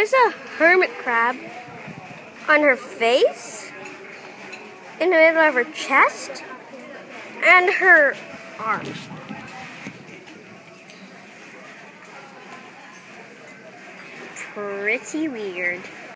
There's a hermit crab on her face, in the middle of her chest, and her arm. Pretty weird.